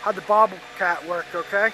how the bobcat worked, okay?